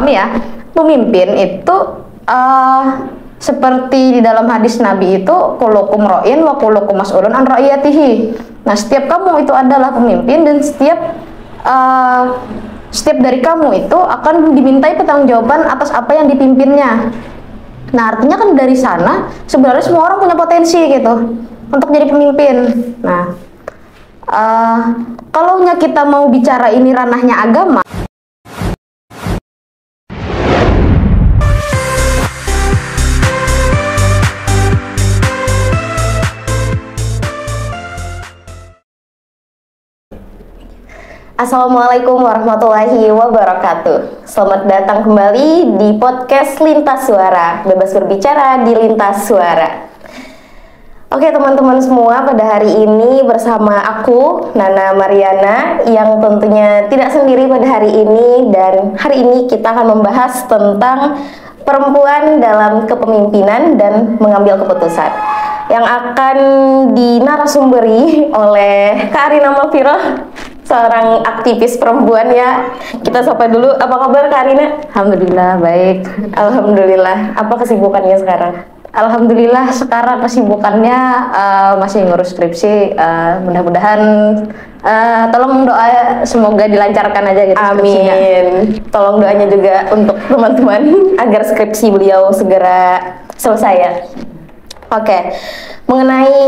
pahami ya, pemimpin itu uh, seperti di dalam hadis Nabi itu kulukum ro'in wa kulukum mas'ulun an ra'iyatihi. Nah, setiap kamu itu adalah pemimpin dan setiap uh, setiap dari kamu itu akan dimintai pertanggungjawaban atas apa yang dipimpinnya. Nah, artinya kan dari sana sebenarnya semua orang punya potensi gitu untuk jadi pemimpin. Nah, uh, kalau kita mau bicara ini ranahnya agama, Assalamualaikum warahmatullahi wabarakatuh. Selamat datang kembali di podcast Lintas Suara. Bebas berbicara di Lintas Suara. Oke teman-teman semua pada hari ini bersama aku Nana Mariana Yang tentunya tidak sendiri pada hari ini. Dan hari ini kita akan membahas tentang perempuan dalam kepemimpinan dan mengambil keputusan. Yang akan dinarasumberi oleh Kak Arina Mafiro seorang aktivis perempuan ya. Kita sapa dulu. Apa kabar Karina? Alhamdulillah baik. Alhamdulillah. Apa kesibukannya sekarang? Alhamdulillah sekarang kesibukannya uh, masih ngurus skripsi. Uh, mudah-mudahan uh, tolong doa semoga dilancarkan aja gitu. Amin. Tolong doanya juga untuk teman-teman agar skripsi beliau segera selesai ya. Oke, okay. mengenai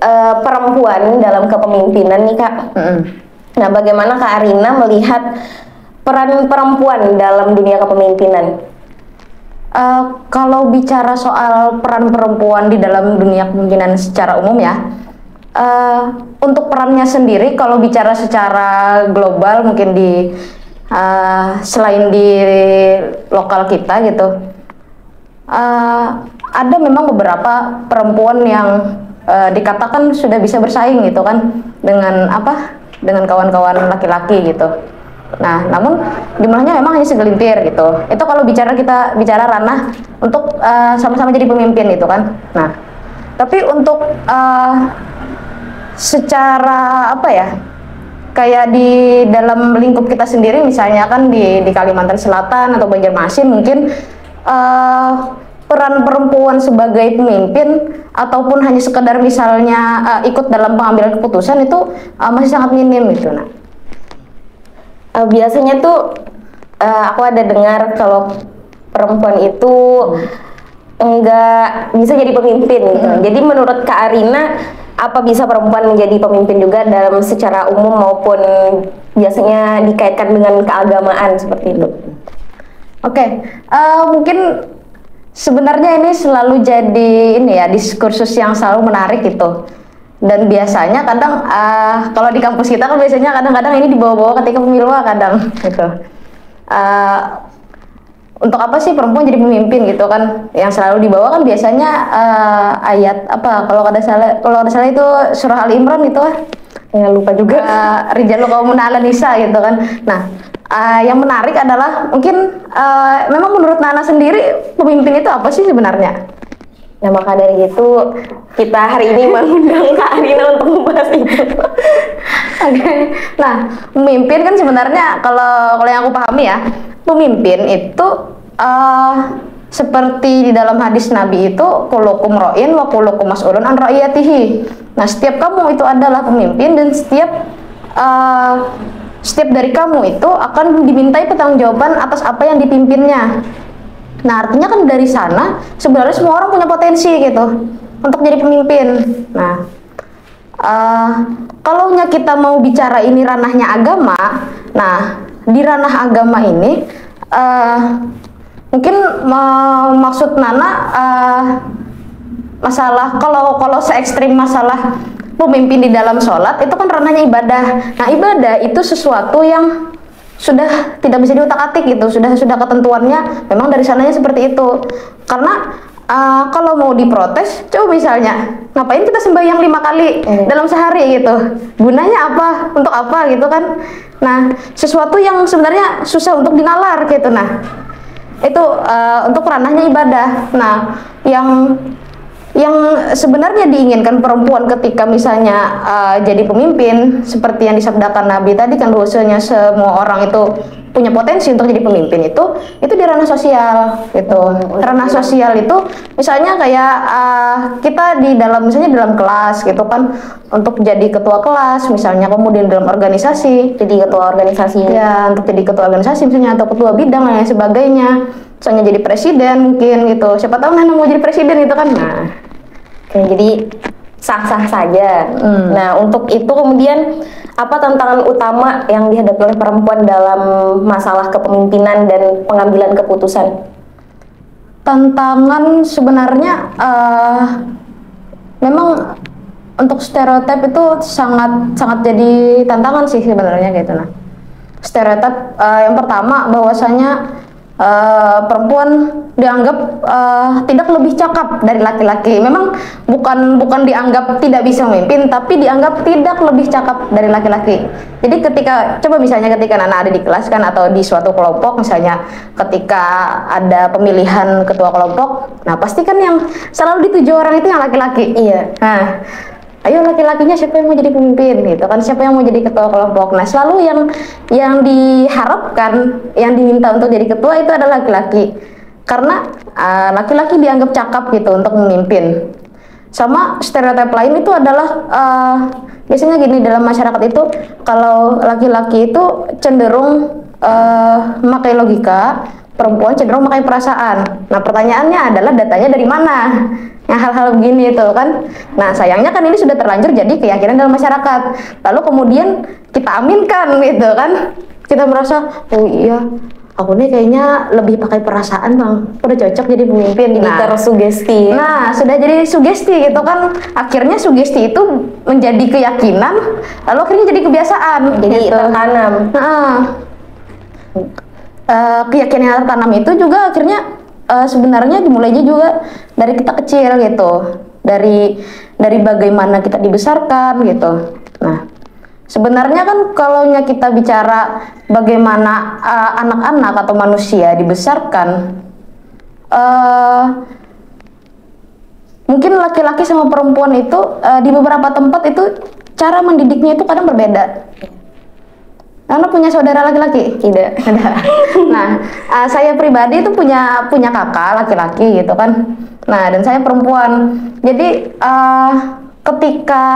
uh, perempuan dalam kepemimpinan nih kak. Mm -hmm Nah, bagaimana Kak Arina melihat peran perempuan dalam dunia kepemimpinan? Uh, kalau bicara soal peran perempuan di dalam dunia kepemimpinan secara umum ya, uh, untuk perannya sendiri kalau bicara secara global mungkin di uh, selain di lokal kita gitu, uh, ada memang beberapa perempuan yang uh, dikatakan sudah bisa bersaing gitu kan dengan apa dengan kawan-kawan laki-laki gitu. Nah, namun jumlahnya memang hanya segelintir gitu. Itu kalau bicara kita bicara ranah untuk eh, sama-sama uh, jadi pemimpin gitu kan. Nah, tapi untuk uh, secara apa ya? Kayak di dalam lingkup kita sendiri misalnya kan di di Kalimantan Selatan atau Banjarmasin mungkin uh, peran perempuan sebagai pemimpin ataupun hanya sekedar misalnya uh, ikut dalam pengambilan keputusan itu uh, masih sangat minim gitu nah uh, biasanya tuh uh, aku ada dengar kalau perempuan itu hmm. enggak bisa jadi pemimpin gitu. Hmm. jadi menurut Kak Arina apa bisa perempuan menjadi pemimpin juga dalam secara umum maupun biasanya dikaitkan dengan keagamaan seperti itu oke okay. uh, mungkin sebenarnya ini selalu jadi ini ya diskursus yang selalu menarik gitu. Dan biasanya kadang uh, kalau di kampus kita kan biasanya kadang-kadang ini dibawa-bawa ketika pemilu kadang gitu. Uh, untuk apa sih perempuan jadi pemimpin gitu kan? Yang selalu dibawa kan biasanya uh, ayat apa kalau ada salah kalau ada salah itu surah al imran itu ah ya lupa juga. Uh, rijalu kaum nisa gitu kan. Nah uh, yang menarik adalah mungkin uh, memang menurut Nana sendiri pemimpin itu apa sih sebenarnya? Nah maka dari itu kita hari ini mengundang Kak Arina untuk membahas itu. Oke, okay. nah pemimpin kan sebenarnya kalau kalau yang aku pahami ya pemimpin itu uh, seperti di dalam hadis Nabi itu kulukum ro'in wa kulukum mas'ulun an ra'iyatihi. Nah setiap kamu itu adalah pemimpin dan setiap uh, setiap dari kamu itu akan dimintai pertanggungjawaban atas apa yang dipimpinnya. Nah, artinya kan dari sana sebenarnya semua orang punya potensi gitu untuk jadi pemimpin. Nah, uh, kalau kita mau bicara ini ranahnya agama, nah di ranah agama ini uh, mungkin uh, maksud Nana uh, masalah kalau kalau se ekstrim masalah pemimpin di dalam sholat itu kan ranahnya ibadah. Nah ibadah itu sesuatu yang sudah tidak bisa diutak-atik gitu, sudah sudah ketentuannya memang dari sananya seperti itu. Karena uh, kalau mau diprotes, coba misalnya ngapain kita sembahyang lima kali hmm. dalam sehari gitu, gunanya apa, untuk apa gitu kan? Nah sesuatu yang sebenarnya susah untuk dinalar gitu, nah itu uh, untuk ranahnya ibadah. Nah yang yang sebenarnya diinginkan perempuan ketika misalnya uh, jadi pemimpin seperti yang disabdakan Nabi tadi kan bahwasanya semua orang itu punya potensi untuk jadi pemimpin itu itu di ranah sosial gitu. Hmm, ranah sosial itu misalnya kayak uh, kita di dalam misalnya dalam kelas gitu kan. Untuk jadi ketua kelas misalnya kemudian dalam organisasi Jadi ketua organisasi. ya untuk jadi ketua organisasi misalnya atau ketua bidang dan lain sebagainya. Misalnya jadi presiden mungkin gitu. Siapa tahu Nana mau jadi presiden gitu kan. Nah jadi sah-sah saja. Hmm. Nah, untuk itu kemudian apa tantangan utama yang dihadapi oleh perempuan dalam masalah kepemimpinan dan pengambilan keputusan? tantangan sebenarnya eh, memang untuk stereotip itu sangat sangat jadi tantangan sih sebenarnya gitu nah stereotip eh, yang pertama bahwasanya eh, perempuan dianggap eh, tidak lebih cakap dari laki-laki. Memang bukan bukan dianggap tidak bisa memimpin tapi dianggap tidak lebih cakap dari laki-laki. Jadi ketika coba misalnya ketika Nana ada di kelas kan atau di suatu kelompok misalnya ketika ada pemilihan ketua kelompok nah pasti kan yang selalu dituju orang itu yang laki-laki. Iya. Nah, ayo laki-lakinya siapa yang mau jadi pemimpin gitu kan? Siapa yang mau jadi ketua kelompok? Nah, selalu yang yang diharapkan, yang diminta untuk jadi ketua itu adalah laki-laki. Karena ah, laki-laki dianggap cakap gitu untuk memimpin. Sama stereotip lain itu adalah ah, biasanya gini dalam masyarakat itu kalau laki-laki itu cenderung eh, memakai logika, perempuan cenderung memakai perasaan. Nah, pertanyaannya adalah datanya dari mana? Yang hal-hal begini itu kan. Nah, sayangnya kan ini sudah terlanjur jadi keyakinan dalam masyarakat. Lalu kemudian kita aminkan gitu kan. Kita merasa, "Oh iya, aku nih kayaknya lebih pakai perasaan, Bang. Udah cocok jadi pemimpin." Jadi Nah, tersugesti. Nah, sudah jadi sugesti gitu kan. Akhirnya sugesti itu menjadi keyakinan, lalu akhirnya jadi kebiasaan. jadi gitu. tertanam. Nah, eh, keyakinan yang tertanam itu juga akhirnya eh, sebenarnya dimulainya juga dari kita kecil gitu, dari dari bagaimana kita dibesarkan gitu. Nah, sebenarnya kan kalau kita bicara bagaimana eh, anak-anak atau manusia dibesarkan, eh mungkin laki-laki sama perempuan itu eh, di beberapa tempat itu cara mendidiknya itu kadang berbeda. Karena punya saudara laki-laki? Tidak. Ada. Nah, eh, saya pribadi itu punya punya kakak laki-laki gitu kan. Nah, dan saya perempuan. Jadi eh, ketika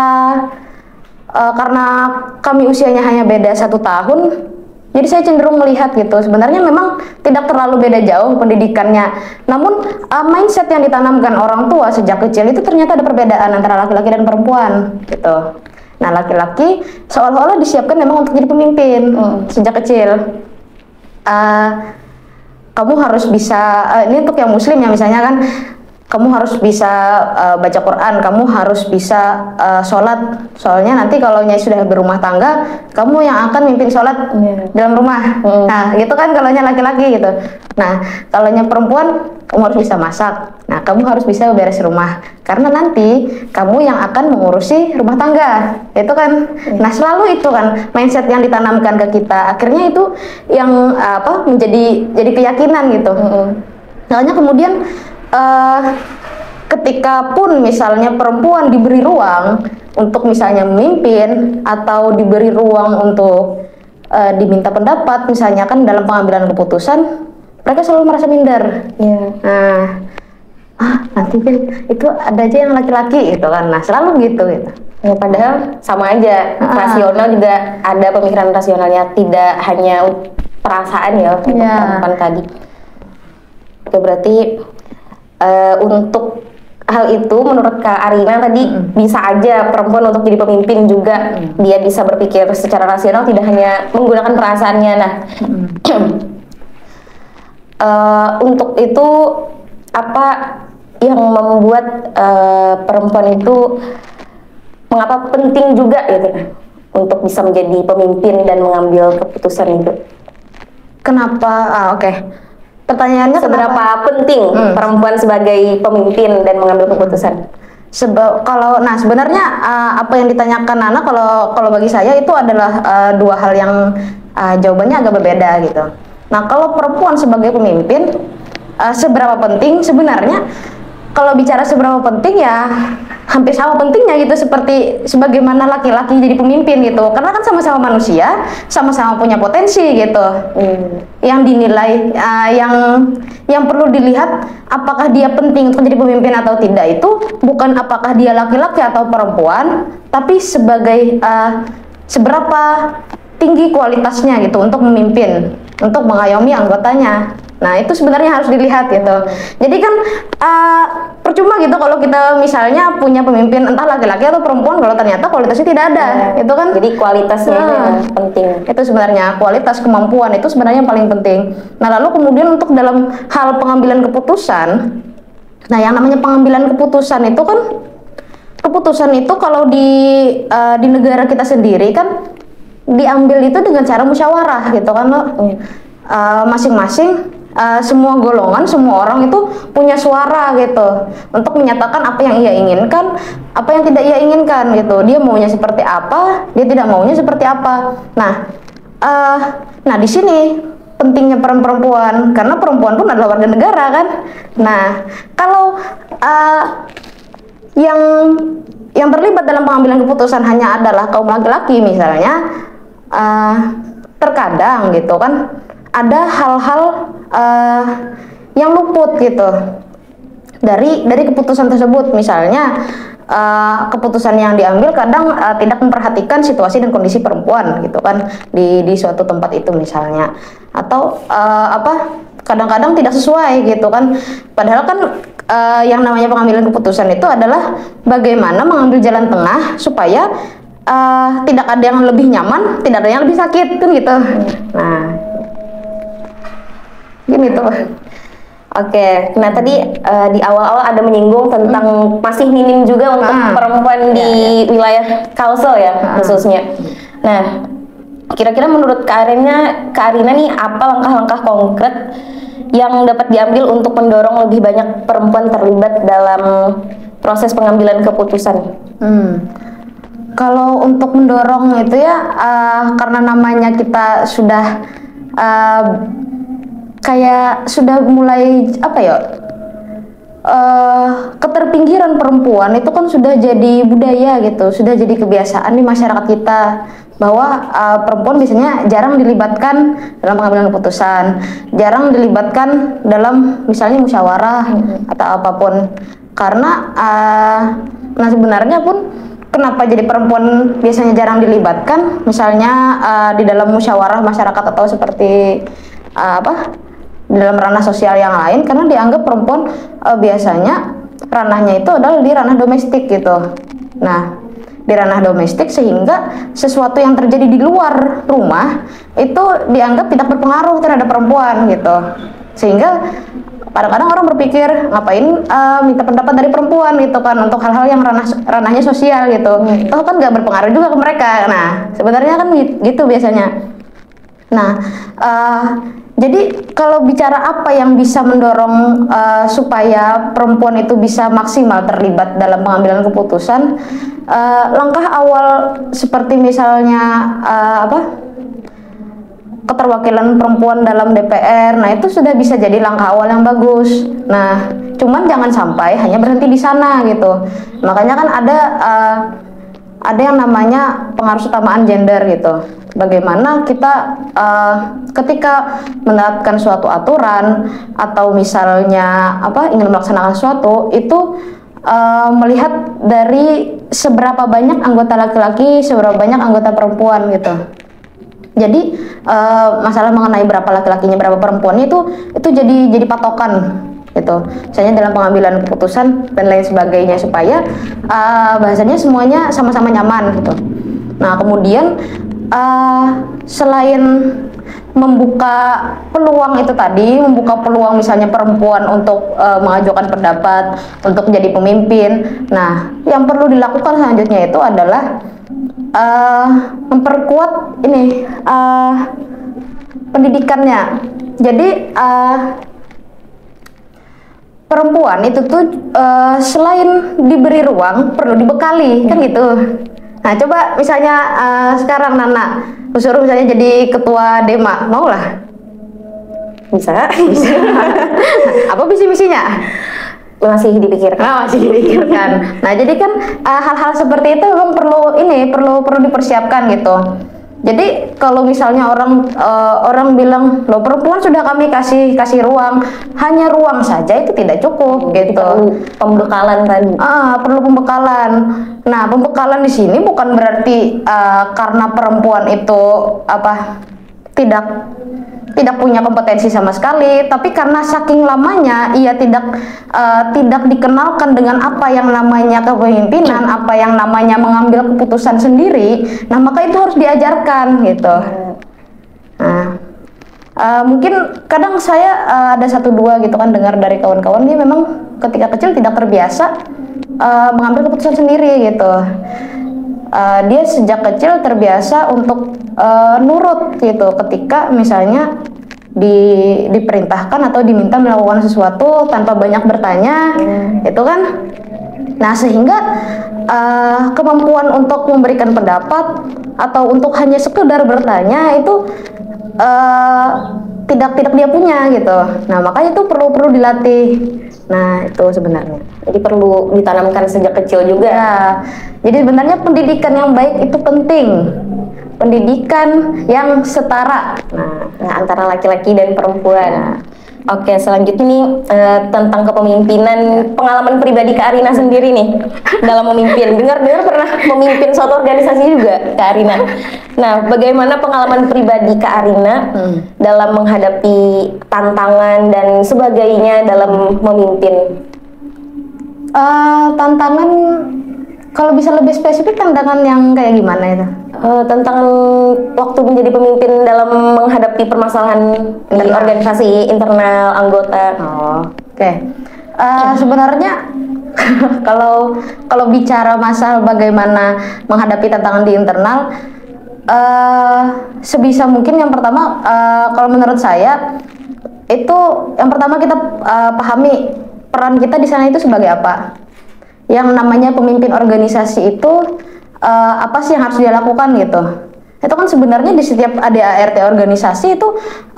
eh, karena kami usianya hanya beda satu tahun, jadi saya cenderung melihat gitu. Sebenarnya memang tidak terlalu beda jauh pendidikannya. Namun eh, mindset yang ditanamkan orang tua sejak kecil itu ternyata ada perbedaan antara laki-laki dan perempuan gitu. Nah, laki-laki seolah-olah disiapkan memang untuk jadi pemimpin Hmm. sejak kecil. Eh, kamu harus bisa eh, ini untuk yang muslim ya misalnya kan kamu harus bisa eh, baca Quran, kamu harus bisa eh, sholat. Soalnya nanti kalau nya sudah berumah tangga, kamu yang akan mimpin sholat Iya. dalam rumah. Hmm. Nah, gitu kan kalau laki-laki gitu. Nah, kalau nya perempuan, kamu harus bisa masak. Nah, kamu harus bisa beres rumah. Karena nanti kamu yang akan mengurusi rumah tangga. Itu kan. Nah, selalu itu kan mindset yang ditanamkan ke kita. Akhirnya itu yang apa menjadi jadi keyakinan gitu. Mm-mm. Makanya kemudian eh, ketika pun misalnya perempuan diberi ruang untuk misalnya memimpin atau diberi ruang untuk eh, diminta pendapat misalnya kan dalam pengambilan keputusan mereka selalu merasa minder. Iya. Nah, ah nanti kan itu ada aja yang laki-laki gitu kan. Nah selalu gitu gitu. Ya, padahal sama aja. Ah. Rasional juga ada pemikiran rasionalnya, tidak hanya perasaan ya untuk Iya. perempuan tadi. Oke, berarti eh, untuk hal itu menurut Kak Arina tadi bisa aja perempuan untuk jadi pemimpin juga dia bisa berpikir secara rasional tidak hanya menggunakan perasaannya. Nah, eh, untuk itu apa yang membuat eh, perempuan itu mengapa penting juga gitu untuk bisa menjadi pemimpin dan mengambil keputusan itu. Kenapa? Ah oke. Pertanyaannya Seberapa kenapa? penting Hmm. perempuan sebagai pemimpin dan mengambil keputusan? Seba kalau nah sebenarnya uh, apa yang ditanyakan Nana kalau kalau bagi saya itu adalah uh, dua hal yang uh, jawabannya agak berbeda gitu. Nah kalau perempuan sebagai pemimpin uh, seberapa penting sebenarnya kalau bicara seberapa penting ya hampir sama pentingnya gitu seperti sebagaimana laki-laki jadi pemimpin gitu. Karena kan sama-sama manusia sama-sama punya potensi gitu. Hmm. yang dinilai uh, yang yang perlu dilihat apakah dia penting untuk jadi pemimpin atau tidak itu bukan apakah dia laki-laki atau perempuan tapi sebagai uh, seberapa tinggi kualitasnya gitu untuk memimpin untuk mengayomi anggotanya nah itu sebenarnya harus dilihat gitu jadi kan uh, percuma gitu kalau kita misalnya punya pemimpin entah laki-laki atau perempuan kalau ternyata kualitasnya tidak ada itu kan Jadi kualitasnya itu Nah. yang penting. itu sebenarnya kualitas kemampuan itu sebenarnya yang paling penting. Nah lalu kemudian untuk dalam hal pengambilan keputusan, nah yang namanya pengambilan keputusan itu kan keputusan itu kalau di eh, di negara kita sendiri kan diambil itu dengan cara musyawarah gitu kan lo Eh, masing-masing eh, semua golongan semua orang itu punya suara gitu untuk menyatakan apa yang ia inginkan apa yang tidak ia inginkan gitu. Dia maunya seperti apa dia tidak maunya seperti apa. Nah eh, nah di sini pentingnya peran perempuan karena perempuan pun adalah warga negara kan? Nah kalau eh, yang yang terlibat dalam pengambilan keputusan hanya adalah kaum laki-laki misalnya eh, terkadang gitu kan ada hal-hal eh, yang luput gitu. Dari dari keputusan tersebut. Misalnya eh, keputusan yang diambil kadang eh, tidak memperhatikan situasi dan kondisi perempuan gitu kan di di suatu tempat itu misalnya. Atau eh, apa kadang-kadang tidak sesuai gitu kan. Padahal kan eh, yang namanya pengambilan keputusan itu adalah bagaimana mengambil jalan tengah supaya eh, tidak ada yang lebih nyaman tidak ada yang lebih sakit kan gitu. Nah gini tuh Oke, nah tadi eh, di awal-awal ada menyinggung tentang masih minim juga untuk Ah. perempuan di wilayah Kalsel ya Ah. khususnya. Nah, kira-kira menurut Kak Arina, Kak Arina nih apa langkah-langkah konkret yang dapat diambil untuk mendorong lebih banyak perempuan terlibat dalam proses pengambilan keputusan? Hmm. Kalau untuk mendorong itu ya, eh, karena namanya kita sudah eh, kayak sudah mulai apa ya, eh, keterpinggiran perempuan itu kan sudah jadi budaya gitu, sudah jadi kebiasaan di masyarakat kita bahwa eh, perempuan biasanya jarang dilibatkan dalam pengambilan keputusan, jarang dilibatkan dalam misalnya musyawarah atau apa pun. Karena eh, nah sebenarnya pun kenapa jadi perempuan biasanya jarang dilibatkan? Misalnya eh, di dalam musyawarah masyarakat atau seperti eh, apa dalam ranah sosial yang lain karena dianggap perempuan eh, biasanya ranahnya itu adalah di ranah domestik gitu. Nah di ranah domestik sehingga sesuatu yang terjadi di luar rumah itu dianggap tidak berpengaruh terhadap perempuan gitu. Sehingga kadang-kadang orang berpikir ngapain eh, minta pendapat dari perempuan gitu kan untuk hal-hal yang ranah ranahnya sosial gitu. Toh kan nggak berpengaruh juga ke mereka. Nah sebenarnya kan gitu biasanya. Nah, eh, jadi kalau bicara apa yang bisa mendorong eh, supaya perempuan itu bisa maksimal terlibat dalam pengambilan keputusan, eh, langkah awal seperti misalnya eh, apa keterwakilan perempuan dalam DPR, nah itu sudah bisa jadi langkah awal yang bagus. Nah, cuman jangan sampai hanya berhenti di sana gitu. Makanya kan ada eh, ada yang namanya pengaruh utamaan gender gitu. Bagaimana kita eh, ketika menerapkan suatu aturan atau misalnya apa ingin melaksanakan suatu itu eh, melihat dari seberapa banyak anggota laki-laki, seberapa banyak anggota perempuan gitu. Jadi eh, masalah mengenai berapa laki-lakinya, berapa perempuannya itu itu jadi jadi patokan gitu. Misalnya dalam pengambilan keputusan dan lain sebagainya supaya eh, bahasanya semuanya sama-sama nyaman gitu. Nah kemudian eh, selain membuka peluang itu tadi, membuka peluang misalnya perempuan untuk eh, mengajukan pendapat, untuk jadi pemimpin. Nah, yang perlu dilakukan selanjutnya itu adalah eh, memperkuat ini eh, pendidikannya. Jadi eh, perempuan itu tuh eh, selain diberi ruang perlu dibekali kan gitu. Nah coba misalnya eh, sekarang Nana suruh misalnya jadi ketua Dema mau lah Bisa? apa visi misinya? masih dipikirkan. Nah, masih dipikirkan. nah, jadi kan uh, hal-hal seperti itu memang perlu ini perlu perlu dipersiapkan gitu. Jadi kalau misalnya orang uh, orang bilang lo perempuan sudah kami kasih kasih ruang, hanya ruang saja itu tidak cukup Jadi gitu. perlu pembekalan tadi. Ah, perlu pembekalan. Nah, pembekalan di sini bukan berarti uh, karena perempuan itu apa tidak tidak punya kompetensi sama sekali, tapi karena saking lamanya ia tidak uh, tidak dikenalkan dengan apa yang namanya kepemimpinan, apa yang namanya mengambil keputusan sendiri, nah maka itu harus diajarkan gitu. Nah, uh, mungkin kadang saya uh, ada satu dua gitu kan dengar dari kawan-kawan dia memang ketika kecil tidak terbiasa uh, mengambil keputusan sendiri gitu. Uh, dia sejak kecil terbiasa untuk uh, nurut gitu. Ketika misalnya di diperintahkan atau diminta melakukan sesuatu tanpa banyak bertanya itu kan. Nah sehingga uh, kemampuan untuk memberikan pendapat atau untuk hanya sekedar bertanya itu uh, tidak tidak dia punya gitu. Nah makanya itu perlu perlu dilatih nah itu sebenarnya Jadi perlu ditanamkan sejak kecil juga. Ya, jadi sebenarnya pendidikan yang baik itu penting. Pendidikan yang setara. Nah, nah, antara laki-laki dan perempuan. Ya. Oke, selanjutnya nih eh, tentang kepemimpinan pengalaman pribadi Kak Arina sendiri nih dalam memimpin. Dengar-dengar pernah memimpin suatu organisasi juga Kak Arina. Nah, bagaimana pengalaman pribadi Kak Arina Hmm. dalam menghadapi tantangan dan sebagainya dalam memimpin? Eh, tantangan kalau bisa lebih spesifik tantangan yang kayak gimana itu? Eh, tentang waktu menjadi pemimpin dalam menghadapi permasalahan di Internal. organisasi internal anggota. Oh, oke. Eh, sebenarnya kalau kalau bicara masalah bagaimana menghadapi tantangan di internal, eh sebisa mungkin yang pertama eh, kalau menurut saya itu yang pertama kita eh, pahami peran kita di sana itu sebagai apa. Yang namanya pemimpin organisasi itu eh, apa sih yang harus dia lakukan gitu. Itu kan sebenarnya di setiap ADART organisasi itu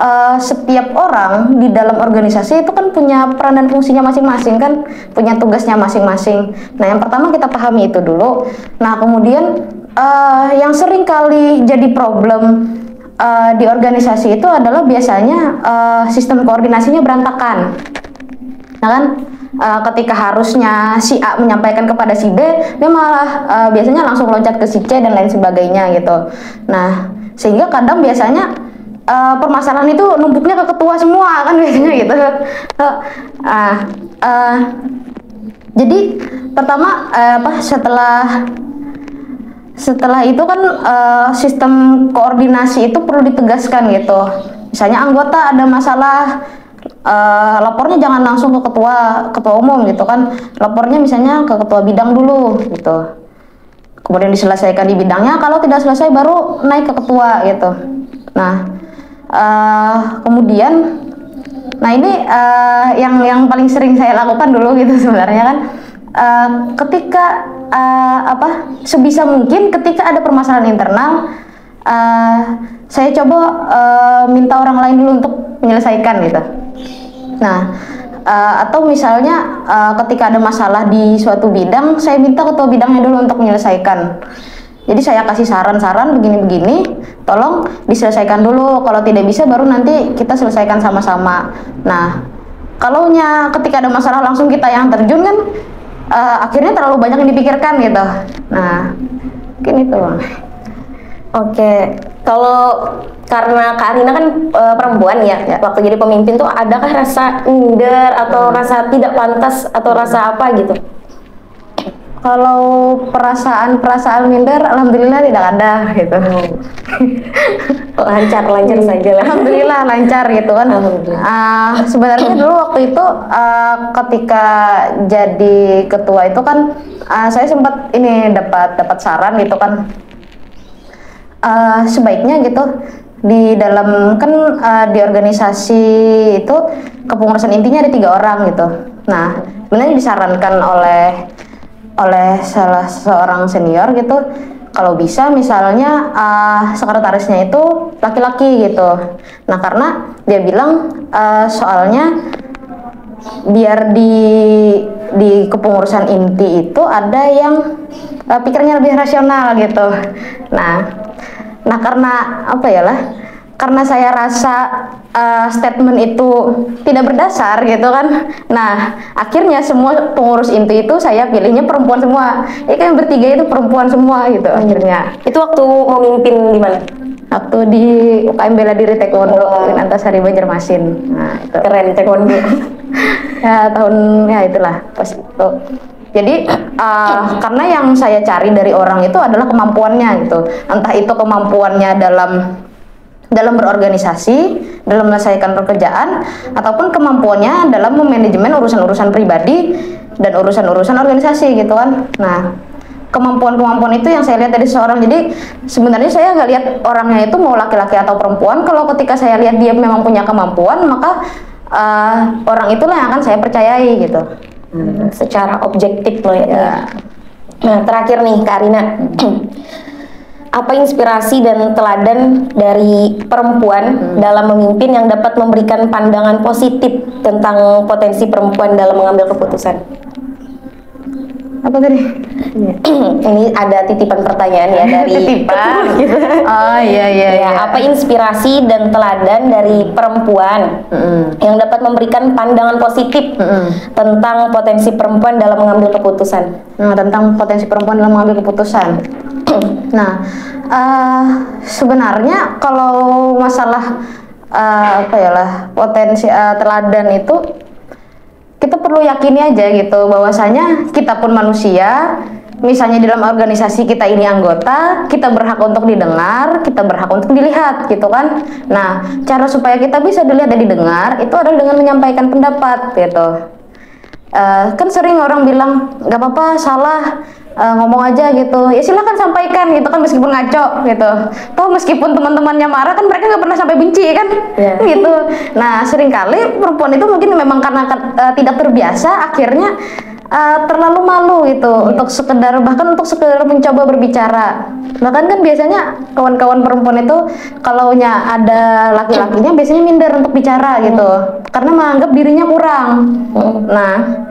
eh, setiap orang di dalam organisasi itu kan punya peran dan fungsinya masing-masing kan, punya tugasnya masing-masing. Nah, yang pertama kita pahami itu dulu. Nah, kemudian eh, yang sering kali jadi problem eh, di organisasi itu adalah biasanya eh, sistem koordinasinya berantakan. Nah kan uh, ketika harusnya si A menyampaikan kepada si B, dia malah uh, biasanya langsung loncat ke si C dan lain sebagainya gitu. Nah sehingga kadang biasanya uh, permasalahan itu numpuknya ke ketua semua kan biasanya gitu. Uh, uh, jadi pertama uh, apa setelah setelah itu kan eh, sistem koordinasi itu perlu ditegaskan gitu. Misalnya anggota ada masalah eh, lapornya jangan langsung ke ketua ketua umum gitu kan. Lapornya misalnya ke ketua bidang dulu gitu. Kemudian diselesaikan di bidangnya, kalau tidak selesai baru naik ke ketua gitu. Nah, eh, kemudian Nah ini eh, yang yang paling sering saya lakukan dulu gitu sebenarnya kan Eh, ketika eh, apa sebisa mungkin ketika ada permasalahan internal eh, saya coba eh, minta orang lain dulu untuk menyelesaikan gitu. Nah eh, atau misalnya eh, ketika ada masalah di suatu bidang saya minta ketua bidangnya dulu untuk menyelesaikan. Jadi saya kasih saran-saran begini-begini, tolong diselesaikan dulu. Kalau tidak bisa baru nanti kita selesaikan sama-sama. Nah, kalau ketika ada masalah langsung kita yang terjun kan eh, akhirnya terlalu banyak yang dipikirkan gitu. Nah, mungkin itu. Oke, kalau karena Kak Arina kan eh, perempuan ya, Ya. waktu jadi pemimpin tuh adakah rasa minder atau rasa tidak pantas atau rasa apa gitu? Kalau perasaan-perasaan minder, alhamdulillah tidak ada gitu. Lancar, lancar saja lah. Alhamdulillah lancar gitu kan. Alhamdulillah. Ah, sebenarnya dulu waktu itu ah, ketika jadi ketua itu kan ah, saya sempat ini dapat dapat saran gitu kan. Ah, sebaiknya gitu di dalam kan ah, di organisasi itu kepengurusan intinya ada tiga orang gitu. Nah, sebenarnya disarankan oleh oleh salah seorang senior gitu kalau bisa misalnya uh, sekretarisnya itu laki-laki gitu nah karena dia bilang uh, soalnya biar di di kepengurusan inti itu ada yang uh, pikirnya lebih rasional gitu. Nah, nah karena apa ya lah? Karena saya rasa uh, statement itu tidak berdasar gitu kan. Nah, akhirnya semua pengurus inti itu saya pilihnya perempuan semua. Ya kan bertiga itu perempuan semua gitu akhirnya. Itu waktu memimpin di mana? Waktu di UKM Bela Diri Taekwondo Oh. Antasari Banjarmasin. Nah, itu. Keren taekwondo. ya tahun ya itulah pas itu jadi uh, karena yang saya cari dari orang itu adalah kemampuannya gitu. Entah itu kemampuannya dalam dalam berorganisasi dalam menyelesaikan pekerjaan ataupun kemampuannya dalam memanajemen urusan-urusan pribadi dan urusan-urusan organisasi gitu kan. Nah kemampuan-kemampuan itu yang saya lihat dari seseorang. Jadi sebenarnya saya nggak lihat orangnya itu mau laki-laki atau perempuan. Kalau ketika saya lihat dia memang punya kemampuan maka uh, orang itulah yang akan saya percayai gitu Hmm, secara objektif loh ya. Ya. Nah, terakhir nih Kak Arina. Apa inspirasi dan teladan dari perempuan dalam memimpin yang dapat memberikan pandangan positif tentang potensi perempuan dalam mengambil keputusan? Apa tadi Ini ada titipan pertanyaan ya dari titipan Gitu. oh iya iya Ya, iya apa inspirasi dan teladan dari perempuan Mm-mm. yang dapat memberikan pandangan positif Mm-mm. tentang potensi perempuan dalam mengambil keputusan? Nah, tentang potensi perempuan dalam mengambil keputusan. nah, eh, sebenarnya kalau masalah eh, apa ya lah potensi eh, teladan itu kita perlu yakini aja gitu bahwasanya kita pun manusia misalnya di dalam organisasi kita ini anggota kita berhak untuk didengar kita berhak untuk dilihat gitu kan. Nah cara supaya kita bisa dilihat dan didengar itu adalah dengan menyampaikan pendapat gitu. Eh, kan sering orang bilang nggak apa-apa salah eh, ngomong aja gitu. Ya silahkan sampaikan gitu kan meskipun ngaco gitu. Toh meskipun teman-temannya marah kan mereka nggak pernah sampai benci kan? Iya. gitu. Nah sering kali perempuan itu mungkin memang karena eh, tidak terbiasa akhirnya eh, terlalu malu gitu untuk sekedar bahkan untuk sekedar mencoba berbicara. Bahkan kan biasanya kawan-kawan perempuan itu kalau ada laki-lakinya biasanya minder untuk bicara gitu. Karena menganggap dirinya kurang. Nah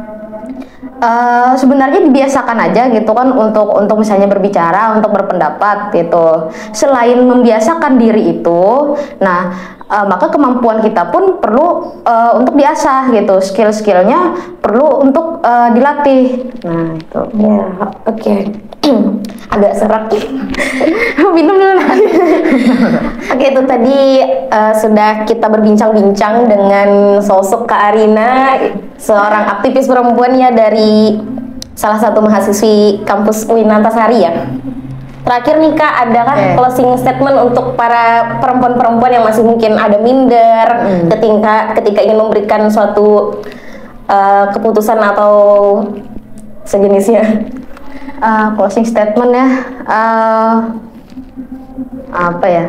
eh, sebenarnya dibiasakan aja gitu kan untuk untuk misalnya berbicara untuk berpendapat gitu. Selain membiasakan diri itu nah eh, maka kemampuan kita pun perlu eh, untuk biasa gitu skill-skillnya perlu untuk eh, dilatih nah itu Ya, oke. Agak serak. minum dulu. Oke, itu tadi eh, sudah kita berbincang-bincang dengan sosok Kak Arina, seorang aktivis perempuan ya dari salah satu mahasiswi kampus UIN Antasari ya. Terakhir nih Kak, ada kan Oke. closing statement untuk para perempuan-perempuan yang masih mungkin ada minder Hmm. ketika ketika ingin memberikan suatu eh, keputusan atau sejenisnya. Eh, closing statement ya Eh, apa ya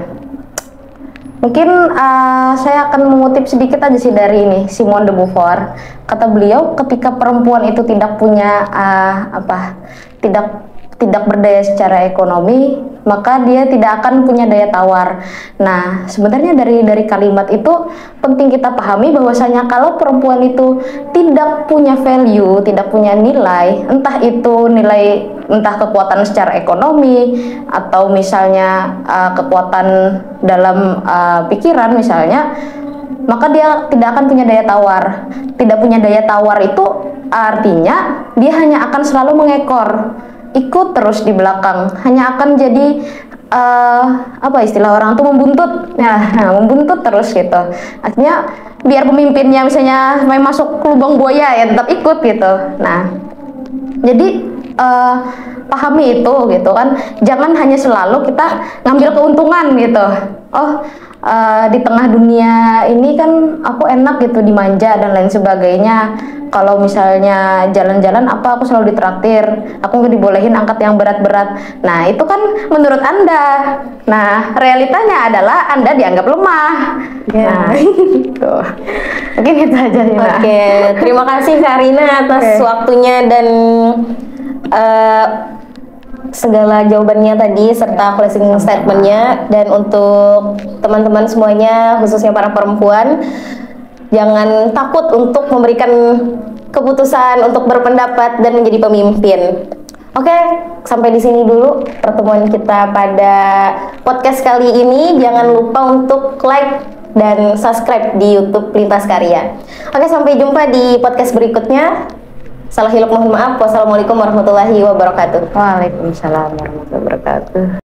mungkin eh, saya akan mengutip sedikit aja sih dari ini Simone de Beauvoir kata beliau ketika perempuan itu tidak punya eh, apa tidak tidak berdaya secara ekonomi maka dia tidak akan punya daya tawar. Nah, sebenarnya dari dari kalimat itu penting kita pahami bahwasanya kalau perempuan itu tidak punya value, tidak punya nilai, entah itu nilai entah kekuatan secara ekonomi atau misalnya uh, kekuatan dalam uh, pikiran misalnya, maka dia tidak akan punya daya tawar. Tidak punya daya tawar itu artinya dia hanya akan selalu mengekor ikut terus di belakang. Hanya akan jadi eh, apa istilah orang tuh membuntut. Nah, nah, membuntut terus gitu. Artinya biar pemimpinnya misalnya main masuk lubang buaya ya tetap ikut gitu. Nah jadi eh, pahami itu gitu kan. Jangan hanya selalu kita ngambil keuntungan gitu. Oh eh, di tengah dunia ini kan aku enak gitu dimanja dan lain sebagainya kalau misalnya jalan-jalan apa aku selalu ditraktir aku nggak dibolehin angkat yang berat-berat nah itu kan menurut anda nah realitanya adalah anda dianggap lemah Ya. nah gitu mungkin itu aja sih. Oke, terima kasih Karina atas Oke. waktunya dan eh, segala jawabannya tadi serta closing statementnya dan untuk teman-teman semuanya khususnya para perempuan jangan takut untuk memberikan keputusan, untuk berpendapat dan menjadi pemimpin. Oke, sampai di sini dulu pertemuan kita pada podcast kali ini. Jangan lupa untuk like dan subscribe di YouTube Lintas Karya. Oke, sampai jumpa di podcast berikutnya. Salah mohon maaf. Wassalamualaikum warahmatullahi wabarakatuh. Waalaikumsalam warahmatullahi wabarakatuh.